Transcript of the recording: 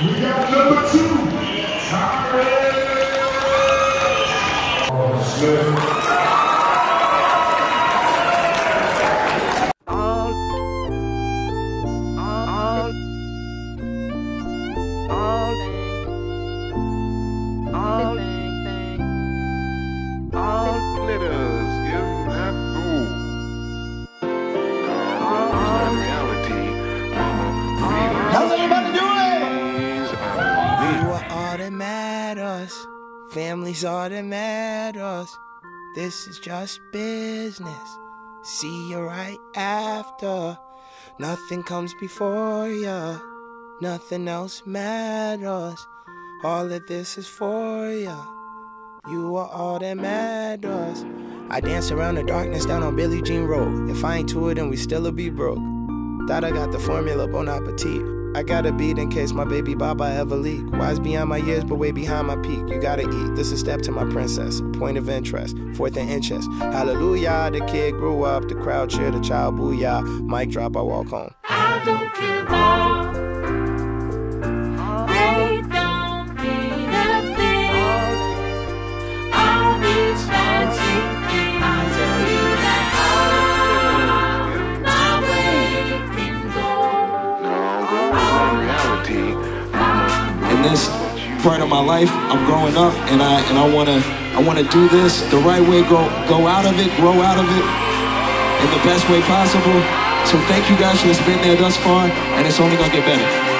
We got number two. Matters. Family's all that matters. This is just business. See you right after. Nothing comes before ya. Nothing else matters. All of this is for ya. You are all that matters. I dance around the darkness down on Billie Jean Road. If I ain't to it, then we still'll be broke. Thought I got the formula, bon appetit. I gotta beat in case my baby Baba ever leak. Wise beyond my years, but way behind my peak. You gotta eat. This is step to my princess. Point of interest. Fourth in interest. Hallelujah. The kid grew up. The crowd cheered. The child booyah. Mic drop. I walk home. I don't care. In this part of my life. I'm growing up and i and i want to i want to do this the right way go go out of it grow out of it in the best way possible. So thank you guys for being there thus far and it's only gonna get better